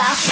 free,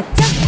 맞죠?